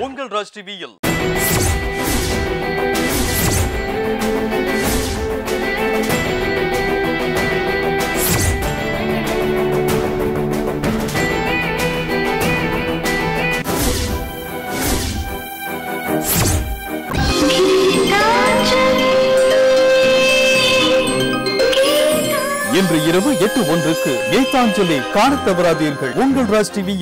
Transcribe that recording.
உங்கள் ராஜ் டிவியில். இன்று இரவு எட்டு ஒன்றுக்கு கீதாஞ்சலி காண தவறாதீர்கள். உங்கள் ராஜ் டிவியில்.